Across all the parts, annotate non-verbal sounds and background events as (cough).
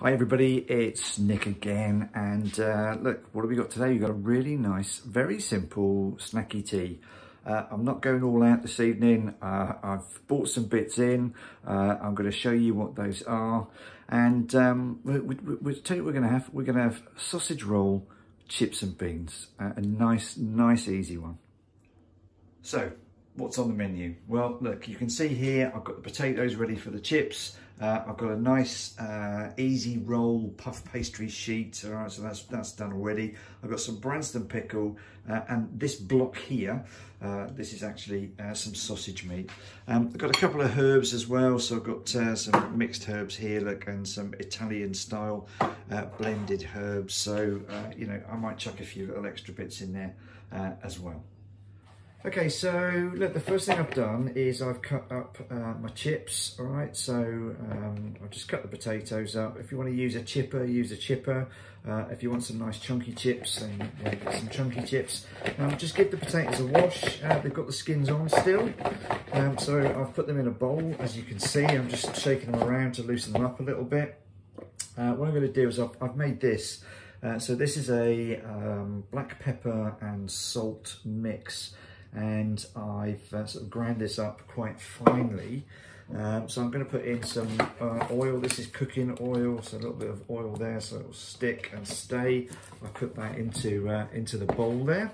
Hi everybody, it's Nick again and uh, look, what have we got today? We've got a really nice, very simple snacky tea. Uh, I'm not going all out this evening, uh, I've bought some bits in, uh, I'm going to show you what those are and um, we, we, we, tell you what we're going to have, we're going to have sausage roll, chips and beans, a nice, nice easy one. So, what's on the menu? Well, look, you can see here, I've got the potatoes ready for the chips. Uh, I've got a nice uh, easy roll puff pastry sheet. All right, so that's that's done already. I've got some Branston pickle uh, and this block here. Uh, this is actually uh, some sausage meat. Um, I've got a couple of herbs as well. So I've got uh, some mixed herbs here, look, and some Italian style blended herbs. So you know, I might chuck a few little extra bits in there as well. Okay, so look, the first thing I've done is I've cut up uh, my chips, all right? So um, I've just cut the potatoes up. If you want to use a chipper, use a chipper. Uh, if you want some nice chunky chips, then get some chunky chips. Um, just give the potatoes a wash. Uh, they've got the skins on still. Um, so I've put them in a bowl. As you can see, I'm just shaking them around to loosen them up a little bit. Uh, what I'm going to do is I've, I've made this. Uh, so this is a um, black pepper and salt mix and I've uh, sort of ground this up quite finely. Um, so I'm going to put in some uh, oil. This is cooking oil, so a little bit of oil there, so it'll stick and stay. I put that into uh, into the bowl there,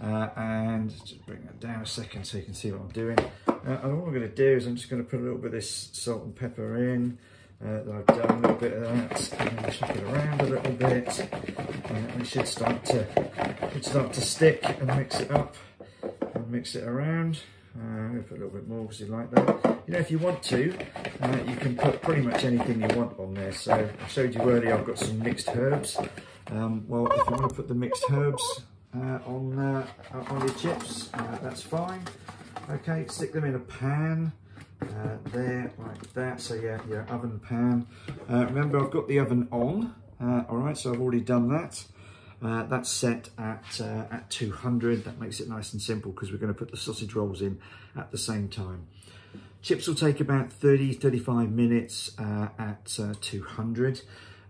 uh, and just bring that down a second so you can see what I'm doing. Uh, and what I'm going to do is I'm just going to put a little bit of this salt and pepper in. Uh, that I've done a little bit of that, and chuck it around a little bit, and it should start to should start to stick and mix it up mix it around. Uh, put a little bit more because you like that. You know, if you want to, uh, you can put pretty much anything you want on there. So I showed you earlier I've got some mixed herbs. Um, well, if you want to put the mixed herbs uh, on, uh, on your chips, uh, that's fine. Okay, stick them in a pan. Uh, there, like that. So yeah, yeah, oven pan. remember, I've got the oven on. all right, so I've already done that. Uh, that's set at, uh, at 200. That makes it nice and simple because we're going to put the sausage rolls in at the same time. Chips will take about 30, 35 minutes uh, at uh, 200.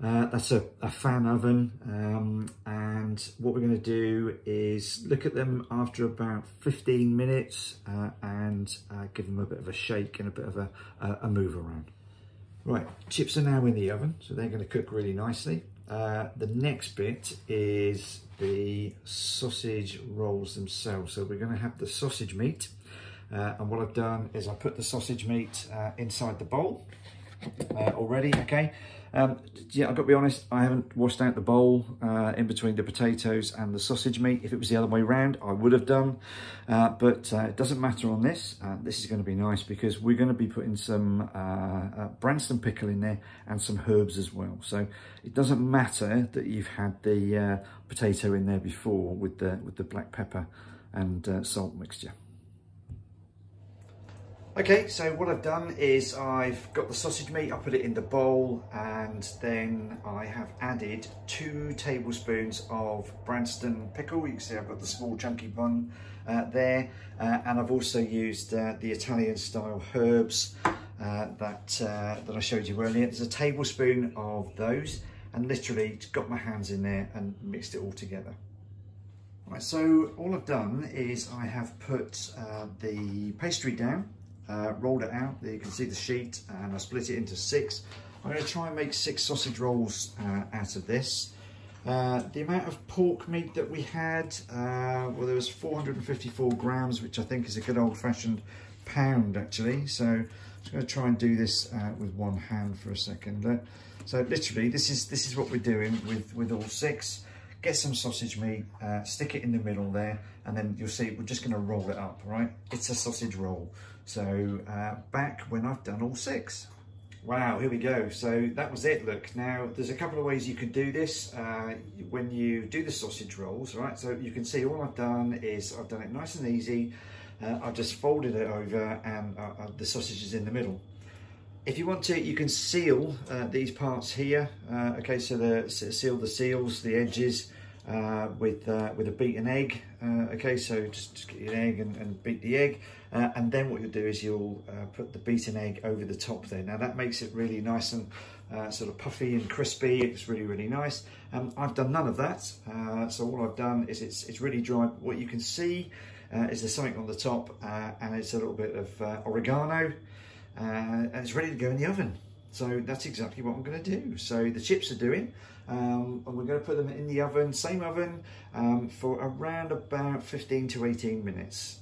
Uh, that's a, a, fan oven um, and what we're going to do is look at them after about 15 minutes uh, and give them a bit of a shake and a bit of a, a move around. Right, chips are now in the oven, so they're going to cook really nicely. Uh, the next bit is the sausage rolls themselves. So we're going to have the sausage meat. Uh, and what I've done is I put the sausage meat uh, inside the bowl uh, already, okay? Um, yeah, I've got to be honest, I haven't washed out the bowl uh, in between the potatoes and the sausage meat. If it was the other way around, I would have done, uh, but uh, it doesn't matter on this. Uh, this is going to be nice because we're going to be putting some uh, uh, Branston pickle in there and some herbs as well. So it doesn't matter that you've had the potato in there before with the, with the black pepper and salt mixture. Okay, so what I've done is I've got the sausage meat, I put it in the bowl and then I have added two tablespoons of Branston pickle. You can see I've got the small chunky one uh, there uh, and I've also used uh, the Italian style herbs uh, that, uh, that I showed you earlier. There's a tablespoon of those and literally got my hands in there and mixed it all together. Right, so all I've done is I have put uh, the pastry down uh, rolled it out. There you can see the sheet and I split it into six. I'm going to try and make six sausage rolls uh, out of this. Uh, the amount of pork meat that we had, uh, well there was 454 grams, which I think is a good old fashioned pound actually. So I'm just going to try and do this uh, with one hand for a second. Uh, so literally this is this is what we're doing with, with all six. Get some sausage meat, stick it in the middle there, and then you'll see we're just going to roll it up, right? It's a sausage roll. So uh, back when I've done all six. Wow, here we go. So that was it, look. Now, there's a couple of ways you can do this uh, when you do the sausage rolls, right? So you can see all I've done is I've done it nice and easy. Uh, I've just folded it over and uh, uh, the sausage is in the middle. If you want to, you can seal uh, these parts here. okay, so the seal the seals, the edges, uh, with uh, with a beaten egg. Uh, okay, so just, just, get your egg and, and beat the egg. Uh, and then what you'll do is you'll uh, put the beaten egg over the top there. Now that makes it really nice and sort of puffy and crispy. It's really, really nice. Um, I've done none of that. So all I've done is it's, it's really dry. What you can see is there's something on the top and it's a little bit of oregano and it's ready to go in the oven. So that's exactly what I'm going to do. So the chips are doing, um, and we're going to put them in the oven, same oven, um, for around about 15 to 18 minutes.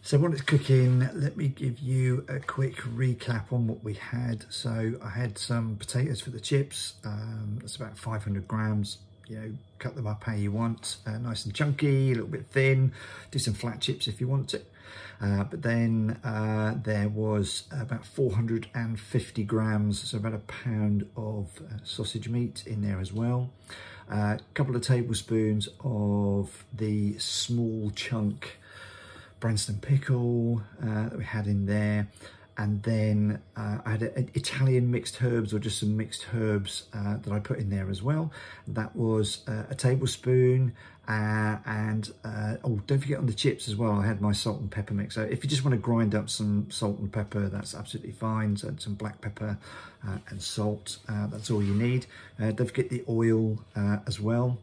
So while it's cooking, let me give you a quick recap on what we had. So I had some potatoes for the chips. Um, that's about 500 grams. You know, cut them up how you want. Uh, nice and chunky, a little bit thin. Do some flat chips if you want to. Uh, but then uh, there was about 450 grams, so about a pound of uh, sausage meat in there as well. A uh, couple of tablespoons of the small chunk Branston pickle uh, that we had in there. And then uh, I had an Italian mixed herbs or just some mixed herbs uh, that I put in there as well. That was uh, a tablespoon uh, and uh, oh, don't forget on the chips as well, I had my salt and pepper mix. So if you just want to grind up some salt and pepper, that's absolutely fine. So some black pepper uh, and salt, uh, that's all you need. Uh, don't forget the oil uh, as well.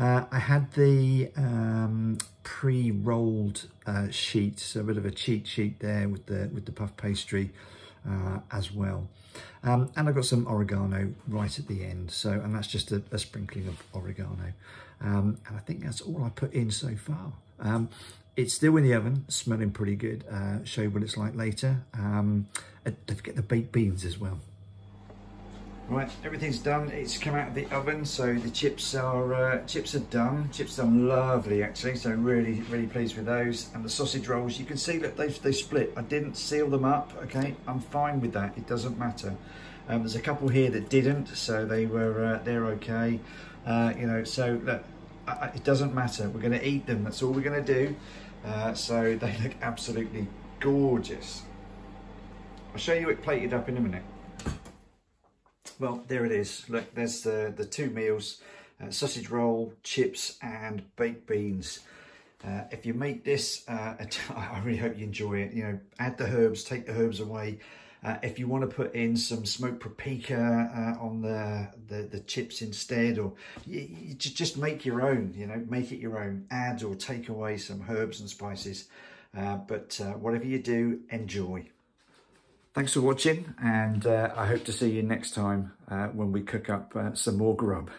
I had the um, pre-rolled sheet, so a bit of a cheat sheet there with the with the puff pastry as well. Um, and I've got some oregano right at the end. So, and that's just a, a sprinkling of oregano. Um, and I think that's all I put in so far. Um, it's still in the oven, smelling pretty good. Uh, show you what it's like later. Um, don't forget the baked beans as well. Right, everything's done. It's come out of the oven, so the chips are uh, chips are done. Chips done lovely, actually. So really, really pleased with those. And the sausage rolls, you can see that they they split. I didn't seal them up. Okay, I'm fine with that. It doesn't matter. Um, there's a couple here that didn't, so they were uh, they're okay. Uh, you know, so look, it doesn't matter. We're going to eat them. That's all we're going to do. Uh, so (laughs) they look absolutely gorgeous. I'll show you it plated up in a minute. Well, there it is. Look, there's the, the two meals, uh, sausage roll, chips and baked beans. Uh, if you make this, uh, (laughs) I really hope you enjoy it. You know, add the herbs, take the herbs away. Uh, if you want to put in some smoked paprika uh, on the, the, the chips instead, or you, you just make your own. You know, make it your own. Add or take away some herbs and spices. Uh, but whatever you do, enjoy. Thanks for watching and uh, I hope to see you next time uh, when we cook up uh, some more grub.